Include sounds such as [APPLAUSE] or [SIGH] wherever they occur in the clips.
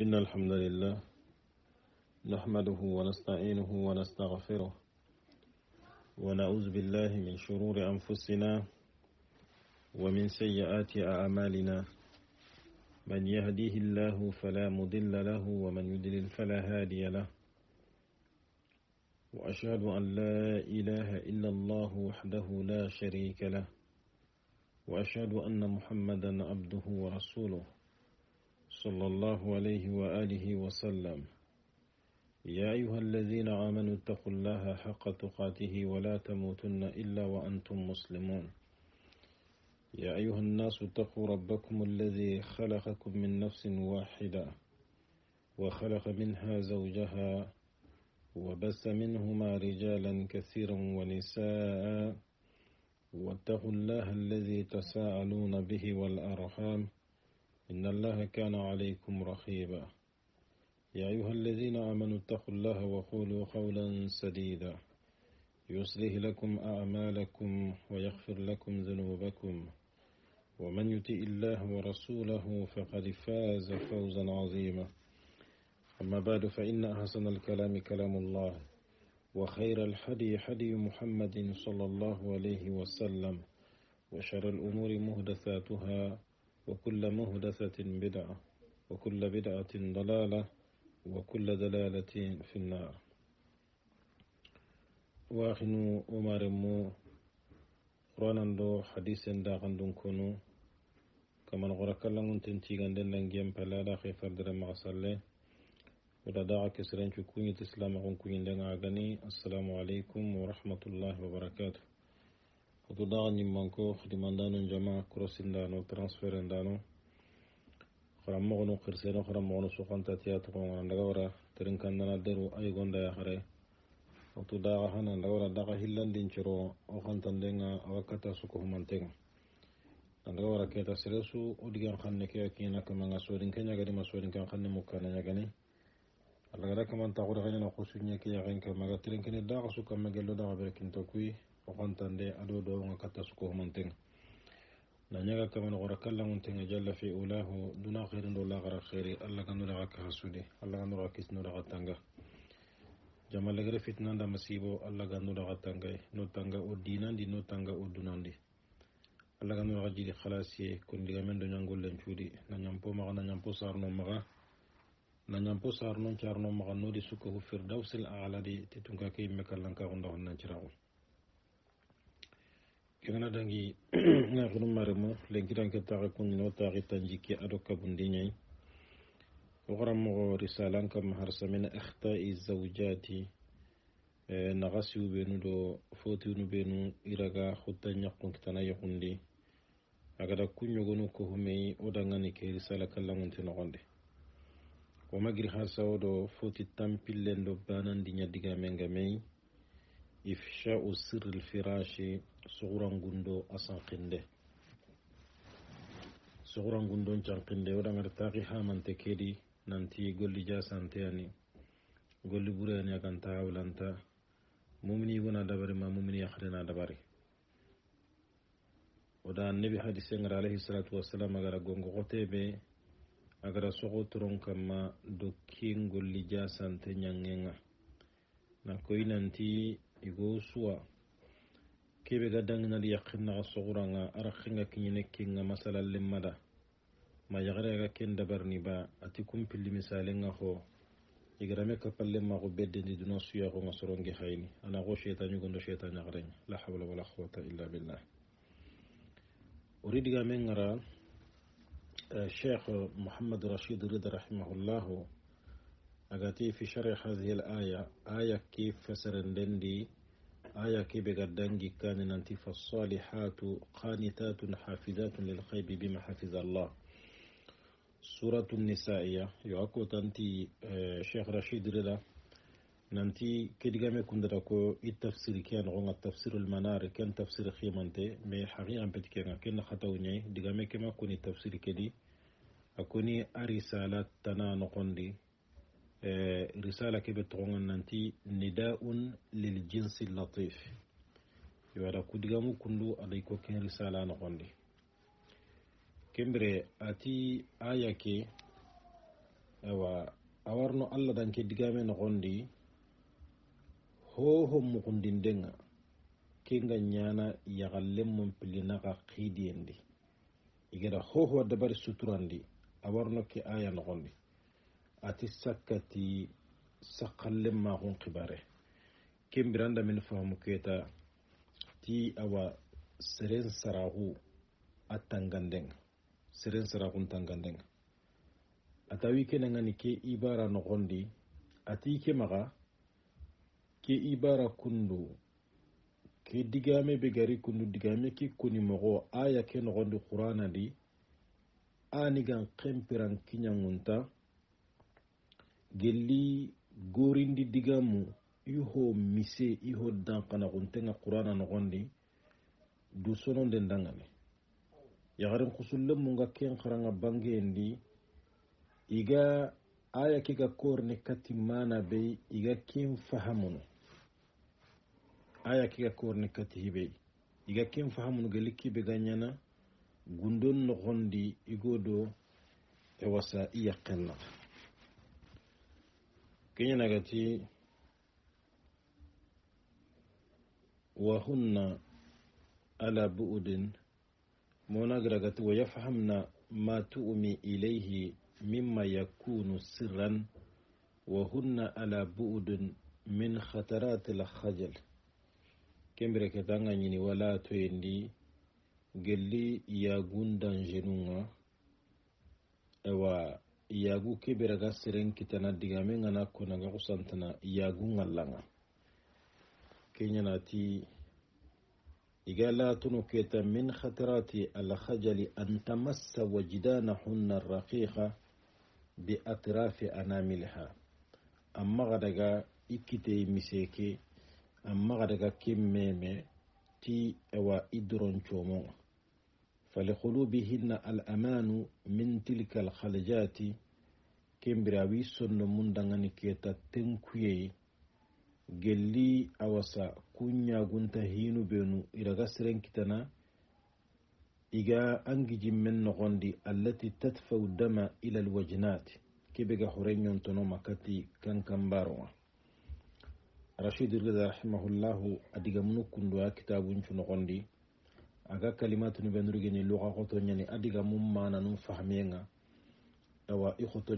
إن الحمد لله نحمده ونستعينه ونستغفره ونعوذ بالله من شرور أنفسنا ومن سيئات أعمالنا. من يهديه الله فلا مضل له ومن يضلل فلا هادي له. وأشهد أن لا إله إلا الله وحده لا شريك له. وأشهد أن محمدا عبده ورسوله. صلى الله عليه وآله وسلم. يا أيها الذين آمنوا اتقوا الله حق تقاته ولا تموتن إلا وأنتم مسلمون. يا أيها الناس اتقوا ربكم الذي خلقكم من نفس واحدة وخلق منها زوجها وبس منهما رجالا كثيرا ونساء. واتقوا الله الذي تساءلون به والأرحام إن الله كان عليكم رقيبا. يا أيها الذين آمنوا اتقوا الله وقولوا قولا سديدا. يصلح لكم أعمالكم ويغفر لكم ذنوبكم. ومن يطع الله ورسوله فقد فاز فوزا عظيما. أما بعد فإن أحسن الكلام كلام الله وخير الحدي حدي محمد صلى الله عليه وسلم وشر الأمور مهدثاتها وكل مهدثة بدعة وكل بدعة ضلالة وكل دلالة في النار. واخنو عمر مو قرانا دو حديث دا غندون كونو كما نغرا كلام تنتي غندن لنجيم بلا دا خيفر در مغسل ودا دا كسرين كوني تسلام غن كوني السلام عليكم ورحمة الله وبركاته. Oturduğun banko hrimandanın cama kurasindano transferindano خرم مغنو قرسینو خرم مغنو سوخان تاتیا تقوان غرندگا ورا ترنکندنا درو ای گوندا یا خره او تو داغا هنان دورا داغا هلان دین چرو او خانتان دینگا او کتا سوکو همانتگا اندگا ورا کتا سرسو او دیگان خانne کیا کینا کمانگا سورین کنیا گری ما سورین کن خانne مکانا یا گنی اندگا را کمان تاغور غینا خوشو نیا کیا غین کمانگا ترنکنی داغا سوکا مگلو داغا برکن توکوی وفنتندي أدو دوغا كتسكوه منتين نانيغا كمان غورا كلمونتين جل في أولاه دونا خير دولا غرا خيري الله كنولا كحسودي الله كنولا كسنولا تانغا jamalagere fitnanda masibo alla ga nulaxa tangay no tanga o dinandi no tanga o dunandi. Alla ga nulaxa jidi xalasiye kon ndigamen do ñangollen cuuɗi na ñampo maxa na ñampo sarno maxa na ñampo sarnon nodi sukkahu firdawsel ala di titunka ke yimme kallankaxu ndaxon kegana dangi [CLEARS THROAT] naxinu maremo lenkitanke taxa kunino taxi tanjikki ado kabundi ñayi wo xaranmoxo risalan kam har samene axtai zaujati eh, naxa siwu ɓenu do fotinu ɓenu iraga xutta ñaqqunkitana yoqundi agada kuñogonu kohumeyi wo dangani ke risala kallangunte noxonde womagiri har sawo do foti tampillen do banandiña digamen gameyi ifsha'u sirril firashi sugurangundo asankinde. Sugurangundon cankinde woɗangata taki hamante kedi nanti golli jasanteyani golli ɓurayani aganta hawlanta. Mumini wona dabari ma mumini e yahdena dabari. Oda annabi hadise ngara alayhi salatu wassalam agara gongo gongoxoteɓe agara soxo toron kamma dokkin golli jasante ñangenga na koy nanti igo kebe ga danginadi yakkinnaxa soguranga ara xenga kiñene kenga masalallen mada ma yaxare aga ken dabarni ba ati kumpilli misalenga xo igarame kapallen maxo beddendi duna suyaxonga soronge xayni ana xo sheta ñugondo sheta ñaxarenga la hawla wala quwata illa billah. Ori digame ngara cheikh mohamad rachid rida rahimahullahu أغاتي في شرح هذه الآية. آية كيف فسر لندي آية كيف غدنجي كان ننتي فالصالحات قانتات حافظات للخيب بما حفظ الله. سورة النسائية يوكو تنتي آه، شيخ رشيد رضا. ننتي كدغم يكون دراكو التفسير كان غون التفسير المنار كان تفسير خيمانتي. مي حقيقة بتكينا كنا دي جامي كما كوني تفسير كدي. أكوني أرسالات تنا نقندي. Risala keɓe togonga nanti nidaun liljinsi latif. Yowaɗa kudigamu kundu aɗay ko ken risala nogondi kembere ati aya ke awa awarno allah danke digame nogondi hoho mugundindenga kenga ñana yaxallenmon pillinaka xiidiyendi igada hoho dabari suturandi awarno ke aya nogondi ati sakkati sakalle maxun xibare kembiranda min faamu keta ti awa seren saraxu a tangandenga seren saraxun tangandenga atawi kenangani ke ibara nogondi ati ke maxa ke ibara kundu ke digame be gari kundu digame ke kuni mogo aya ke nogondi noxondi xuranadi anigan kempiran kiñangunta gelli gorindi digamu iho mise iho dankanaxuntenga qurana noxondi du sononden dangame yaxarin xusullemunga ken xaranga bangeyendi iga aya ke ga korne kati mana be iga ken fahamunu. Aya ke korne kati hibe iga ken fahamunu gelli kibe ga gundon noxondi igo e wasa i yaqennaxa nagati وهن على بؤد مناغرغت ويفهمن ما تؤمي إليه مما يكون سرا وهن على بعد من خطرات الخجل. kembere ke tanga ñini wala toyendi gelli yagun dangenunga ewa yagu kebere ga seren kitana digame ngana konaga kusantana yagu ngallanga keñanati iga latunu keta min khatarati alkhajali an tamassa wajdanahunna arraqiqa bi atrafi anamilha amma ga daga ikkite miseke amma ga daga kimmeme ti ewa idron como فلقلوبهن الأمان من تلك الخلجات. كم براوي سن مندغن كيتا تنكوي جلي أوسا كنيا غنتهين بينو إرغسرن كتنا. إيجا أنجي من غندي التي تدفع الدم إلى الوجنات. كي بيغا خورين ينتنو مكتي كان كان باروا رشيد رضا رحمه الله أديغا منو كندوا كتابون في نغندي aga kalimatunu be nuruge ni luga xoto ñani adiga mum mana num fahamenga awa i xoto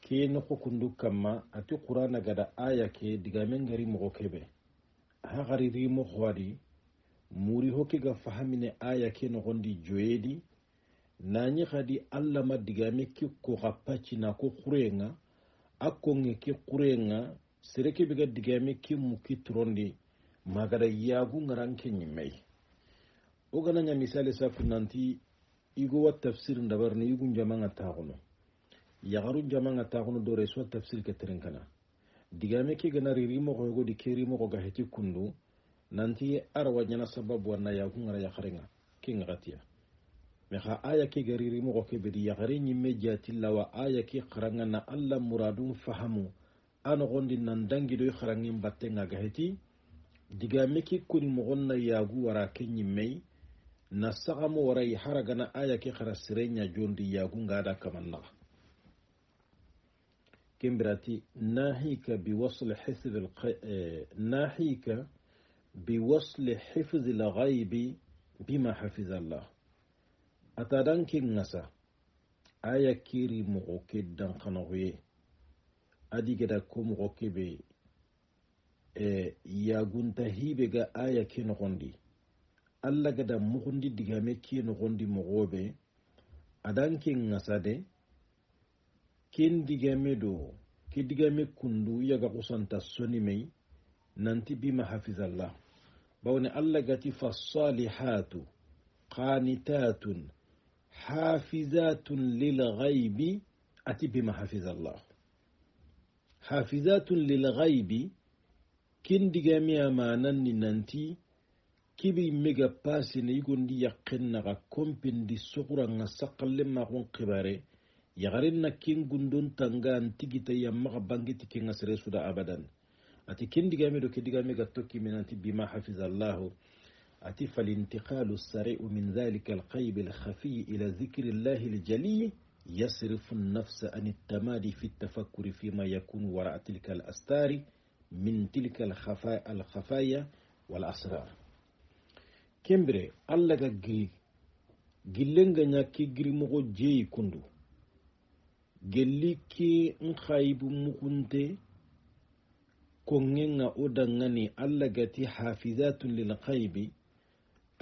ke noxo kundu kamma ati qur'ana gada aya ke digamen gari moxo kebe ha xari rimo xoadi muri ho ga fahamine aya ke noxondi joyedi nañi xadi allah ma digame ki ko xa paccina ko xurenga a konge ki xurenga sere ke be ga digame ki muki turondi magada yagu ngaran ke ñimmey o gana misali safu nanti igo wa tafsir ndabarni igu njamanga taguno yaxaru jamanga taxunu dore so tafsir ke kana. Digame ke gana riri yogo di ke rimoxo ga heti kundu nanti arawa ɲana sababu wanna yaxungara yaxarenga ke ŋaxatiya me xa aya ke ga riri moxo yaxare ñimme jatillawa aya ke xaranga na alla muradun fahamu. A noxondi nan dangidoy xarangin battenga ga heti digame ke koni moxon na yagu wara ke ñimmei na saxamo warai haragana aya ke xara sirenya jondi yagu ngada kamannaxa كمبراتي ناهيك بوصل حفظ الق... ناهيك بوصل حفظ الغيب بما حفظ الله. أتادان كنسا آية كيري مغوكي دان خنوغي أدي كدا كو مغوكي بي. yagunta hibe ga aya ke nogondi allah gada mugundi digame ke nogondi mogoɓe adan ke ŋasade ken digame do ke digame kundu yaga kusanta soni mai nanti bima hafizallah bawni allah gati fassalihatu qanitatun hafizatun lilghaibi ati bima hafizallah hafizatun lilghaibi ken digame amananni nanti kibi mega pasine yigondi yakkennaga kompindi soguranga sakkallenmaxun kibare yagarin na kin gundun tanga antigita yamma bangiti kin asire suda abadan ati kin digame do kidigame ga tokki min anti bima hafiz Allah ati falintiqalu sari'u min dhalika alqayb alkhafi ila dhikri Allah aljali يصرف النفس عن التمادي في التفكر فيما يكون وراء تلك الأستار من تلك الخفايا, الخفايا kembire alla ga giri gillenga ñakki giri mogo kundu. Gelli ke n hayibu mugunte kongenga o dangani allah gati hafizatun lil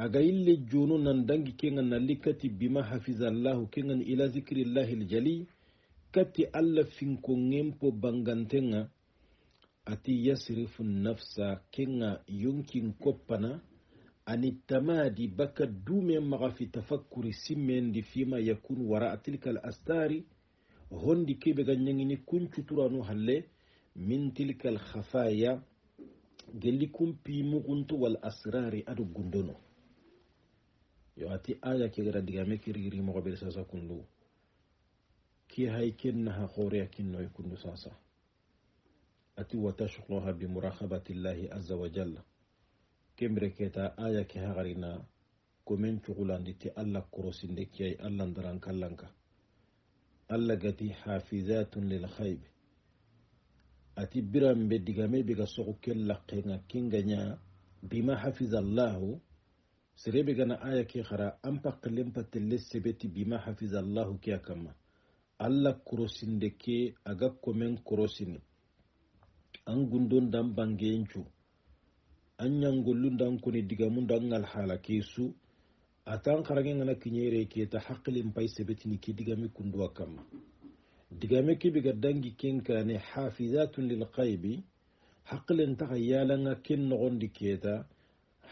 aga ille jonu nan dangi kenga nalli kati bima hafiza allahu kengan ila zikrillahi ljali. Kati allah finkongen po bangantenga ati yasrifu nafsa kenga yonkin koppana ani tamadi baka dume maga fi tafakkuri simmendi fima yakunu wara tilka al astari hondi kebe ga nyangini kuncuturanu halle min tilka al khafaya gelli kumpi muguntu wal asrari adu gundono yo ati aya ke gara digame kirgiri mogo be sasa kundu ki hay kenna ha khore akinno kundu sasa ati watashqaha bi muraqabati llahi azza wa jalla kembre keta aya ke hagarina komen cugulandi allah korosinde kiyai allah ndaran kallanka. Allah gati hafizatun lil khayb ati biranbe digame be ga sogo ken lakkenga kinganya bima hafiza allahu gana aya ke hara an pakkilen patelle sebeti bima hafiza allahu ke a kamma allah korosinde ke aga komen korosini an gundon dan an ñangolludan koni digamundan ngal haala ke su atan xarange ngana kiñeere keta haqilin pay sebetini ke digame kunduwa kamma digame kebe ga dangi kenkane hafizatun lilkaybi haqilin taxa yalanga ken noxondi keta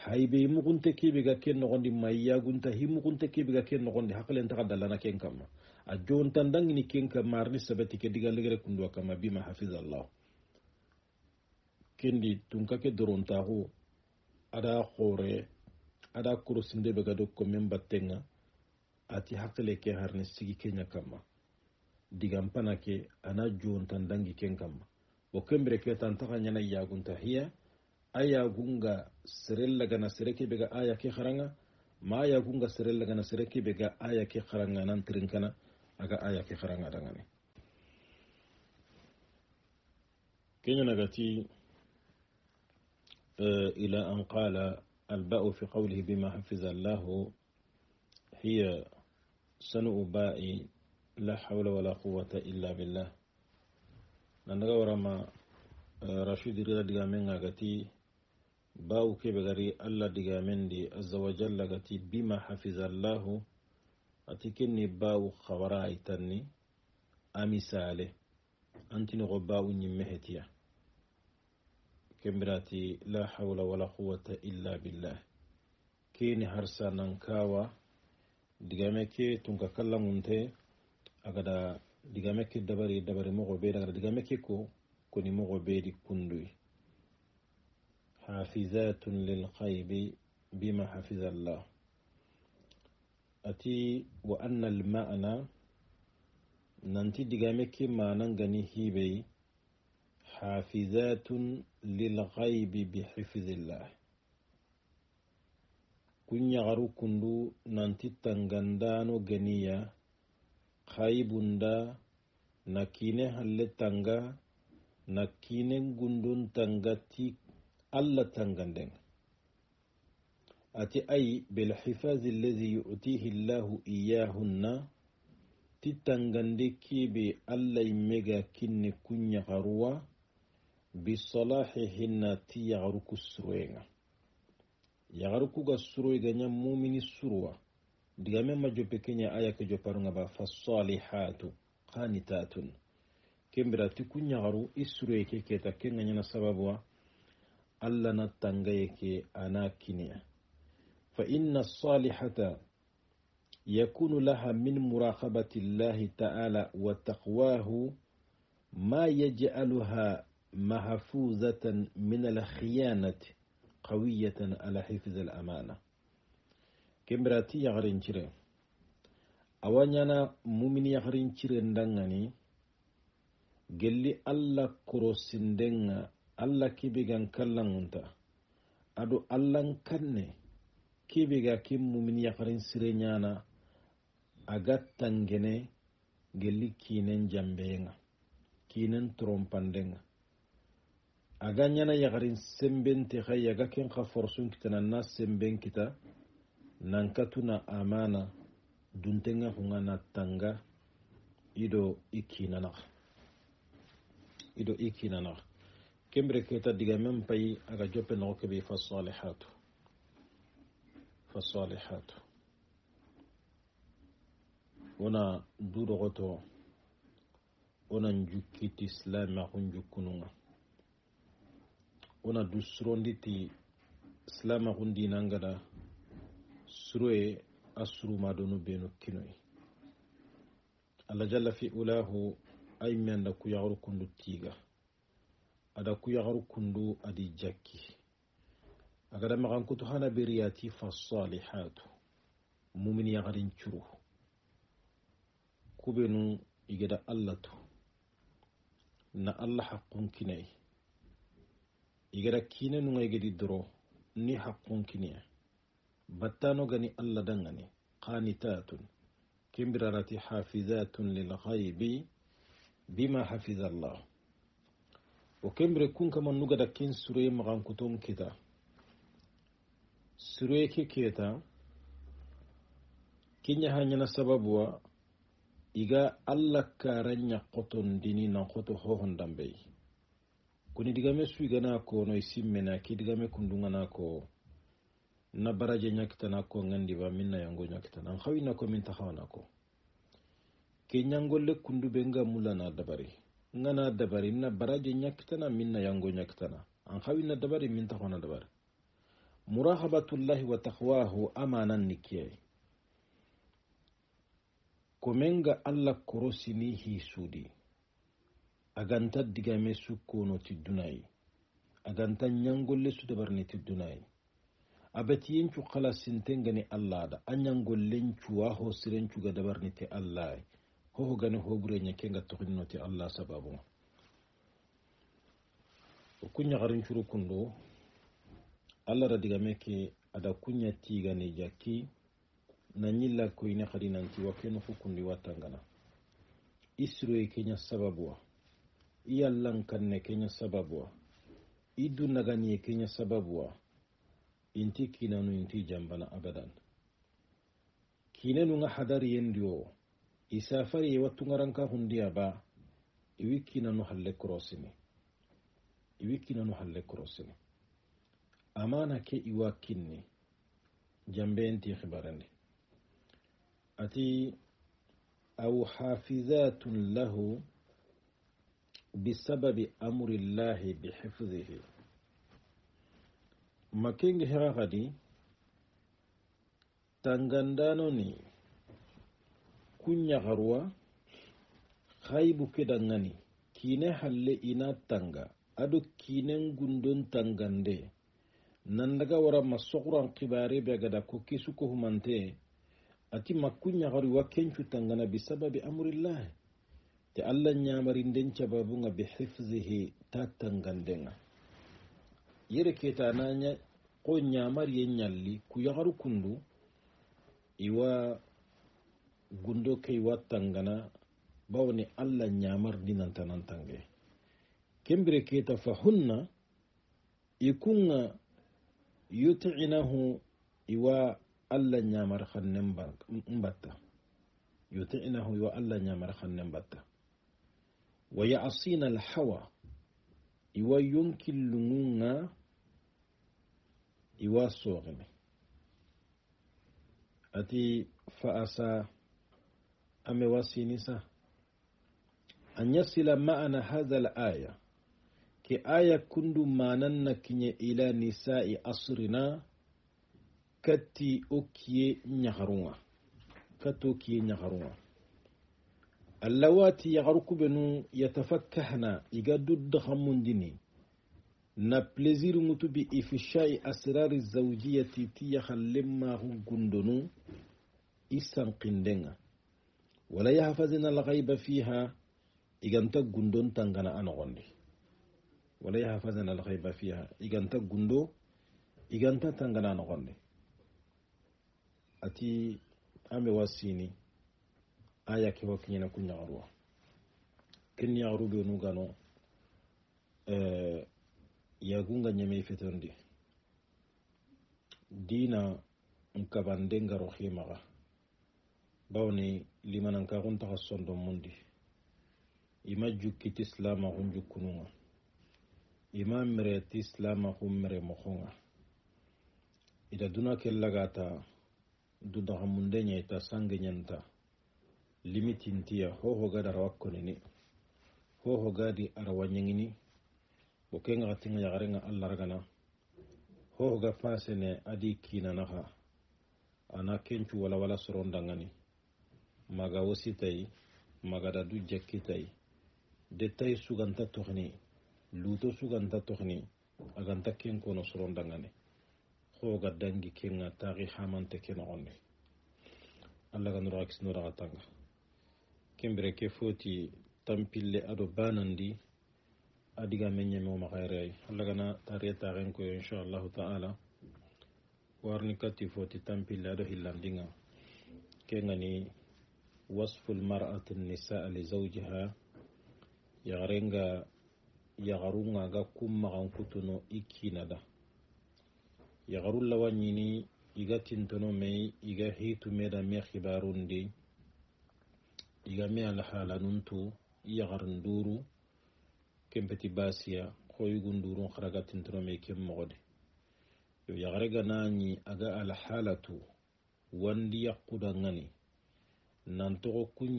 haybe mugunte kebe ga ken noxondi mayyagunta hi mugunte kebe ga ken noxondi haqilin taxa dallana ken kamma a jontan dangini ken ka marni sebeti ke digalegere kunduwa kamma bima hafizallahu kendi tunkake dorontaxu ada xore ada kurosinde be gado komen battenga ati hakkile ke harni sigi kenya kamma digampana ke ana jontan dangi ken kamma bo kembire ke tantaxa ñana yagunta hiya a yagunga serellagana sere ke be ga aya ke xaranga ma a yagunga serellagana sere ke be ga aya ke xaranga nan tirinkana aga aya ke xaranga dangane. Keñanagati إلى أن قال الباء في قوله بما حفظ الله هي سنء باء لا حول ولا قوة إلا بالله. نندغا ورما رشيد رضا دغا من غتي باو كي بغري الله دغا من دي عز وجل غتي بما حفظ الله. أتكني باو خبراي تني سالي أنتني غباو نمهتيا kembirati la hawla wala quwata illa billah keni harsa nan kawa digame ke tunka agada digame ke dabari dabari mogo be agada digame ko koni mogo beedi kundui hafizatun lilghaybi bima hafiza allah ati wa anna alma'na nanti digame ke manan gani حافظات للغيب بحفظ الله. كن يغرو كندو نانتي تنغاندانو غنيا. خايبون دا نكيني هل تنغا نكيني غندون تنغا تي ألا تنغاندن أتي أي بالحفاظ الذي يؤتيه الله إياهن. تي تنغاندكي بي ألا يميغا كيني كن يغروه suroyiga nya mumini suruwa digame ma joppe kenya aya ke joparunga ba fasalihatu qanitatun kembira ti ku ñagaru i suroye ke keta kenga ñana sababuwa allah na tangaye ke ana kiniya fa inna salihata yakunu laha min muraqabati llahi ta'ala wa taqwahu ma yaj'aluha mahfuzatan min alkhiyanati qawiyatan ala hifde al amana. Kembirati yaharincire awañana mumini yaharincire ndangani gelli allah korosindenga allah kibigan kallangunta. Aɗo allahn kanne kibiga kin mumin yakarin sire ñana aga tangene gelli kinen jambeyenga kinen trompandenga. Aga ñana yagarin sembente xa yaga ken xa forsun kitana na semben kita nankatuna amana duntenga hunga na tanga ido i kinanaxa ido i kinanaxa kembire keta diga men payi aga joppe noxo kebe fa salihatu. Fa salihatu. Wona duroxoto wonan jukkiti silamaxun jukkununga wona du suronditi silamaxun dinangada suroye a surumadonu benu kinoye allah jalla fi ulahu ay mi anda kuyaxaru kundu tiga ada kuyaxaru kundu adi jakki. Agada maxankutu hana fa salihatu. Mumin yaxarin curu kubenu igada allah to na allah haqqun kinai. Igada kine nunga igadi doro ni haqqun kiniya battano gani allah dangani qanitatun kimbirarati hafizatun lilghaibi bima hafiza allah o kembire kun kama nugada kin suroye magankuton kita. Suroye ke keta kinya hanyana sababuwa iga allah karanya koton dini nan koto hohon dambe kuni digame su ko no isimmena ki digame kundungana ko na baraje ñakitana ko ngandi min na yango ñakitana an xawina ko min taxawana ko ke ñangolle kundu be nga mula na dabari. Ngana dabari na baraje ñakitana minna yango ñakitana an xawina dabari min taxawana dabari. Murahabatullahi wa taqwahu amanan ni kiyai komenga allah korosini hisudi aganta digame sukkono ti dunayi aganta ñangolle su dabarni ti dunayi abati yencu kala sintengani allah da a ñangollen cuwa ho siren cuga dabarni ti allah hoho gani hoɓureña kenga toxinno ti allah sababu. O kuñaxarin curu kundo. Allah da digame ke ada kuña tigani jakki na ñilla koyne xadi nanti wa keno fo kundi wattangana i siroye keña sababuwa iyallan kanne kenya sababuwa iddu naganiye kenya sababuwa inti kinanu inti jambana abadan. Kinenu nga hadari yendiyo isafari ye wattu ngaranka hundiya ba iwi kinanu halle korosini. Iwi kinanu halle korosini. Amana ke iwa kinni. Jambe enti ati au hafizatun lahu bisababi amri llahi bihifdhihi. Makengi hera hadi tangandanoni kunɲaharuwa haibu ke dangani kine halle ina tanga ado kinen gundon tangande. Nandaga wara masokuran kibare be gada ko kisu ko humante ati makkunɲaharuwa kencu tangana bisababi amrillahi te allah ñamarinden cababunga bi hifzihi ta tangandenga yere ketanaña ko ñamariye ñalli ku yagaru kundu iwa gundo ke iwa tangana bawni allah ñamar dinantanantange kembire keta fa hunna ikunga yutinahu iwa allah ñamar xannen mbatta. Yuti'nahu yo allah ñamar xannen mbatta ويعصينا الحوى. إوا يمكن لنونا إوا صوغم أتي فأسا أمي واسينيسا. أن يصل معنا هذا الآية. كي آية كندو ما ننكني إلى نساء أصرنا كتي أوكي نهرون كتوكي نهرون اللواتي يغركبنو يتفكهنا يقدر دخمون ديني نا بلزير متبي إفشاي أسرار الزوجية تي يخلما هو قندنو إسان قندنة ولا يحفظنا الغيب فيها إغانتا قندن أنا أنغوني ولا يحفظنا الغيب فيها إغانتا قندو إغانتا أنا أنغوني أتي أمي واسيني. aya ke wakkiñina kuñagaruwa kenni yagaru ɓe nu gano eh, yagunga nyame fetondi dina nkabande ngaro ximaxa bawni limananka xun taxa sondo mundi. Ima jukkiti silama xun jukkununga ima mereti silama xun mere moxonga ida duna ke lagata dudaxa munde ñayta sange ñanta limitintiya hoho gadi arawa konini hoho gadi yaxarenga allaragana. Hoho ga adi kinanaxa ana kencu walawala sorondangani. Maga wositayi magada du jakkitayi detayi suganta toxini luto suganta toxini aganta ken kono sorondangani ga dangi kenga taxi hamante ke noxonni allah ga nuraxa kisinoraxa tanga kembire ke foti tampille ado banandi adiga men ñamewoma hayre ay allah gana tare taren koyo inchallahu taala. Warni kati foti tampille ado hillandinga ke gani wasfu lmar'ati nisaa li zawjiha. Yagarenga yagarunga ga kummagan kutuno i kinada yagaru lawa ñini iga tintono mei iga hitumeda me hibarundi igame alhalanuntu iyagarin duru kempeti basiya hoyugun durun haragatintono me mogode yo yagare ganañi aga alhalatu wandi yakkuda ngani. Nantogo kun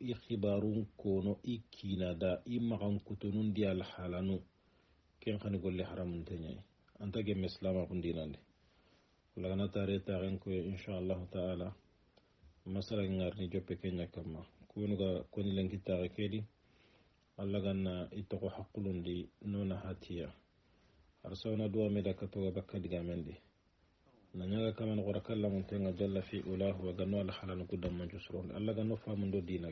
i hibarun kono i kinada i magan kutonundi alhalanu ken hani golle haramunte anta gemme silama kundinande taxen koye inchallahu taala masala ngarni joppe ke ñakkamma kubenuga koni lenki taxe kedi allah ganna i toxo haqulundi nona hatiya har sawna katoga bakka digamendi. Na ñaga xora kallamuntenga jalla fi ulahu ganno ala halano kudammancu surondi allah ganno famundo dina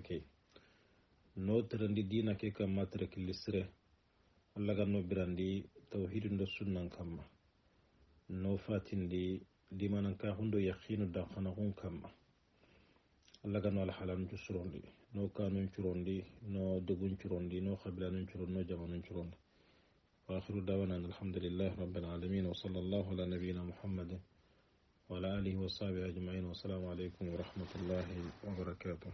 no terendi dina kamma tere killisire allah ganno birandi tawhidundo sunnan kamma. No fatindi limananka hundo yaqinu danxanaxun kamma واخر دعوانا الحمد لله رب العالمين وصلى الله على نبينا محمد وعلى آله وصحبه أجمعين والسلام عليكم ورحمة الله وبركاته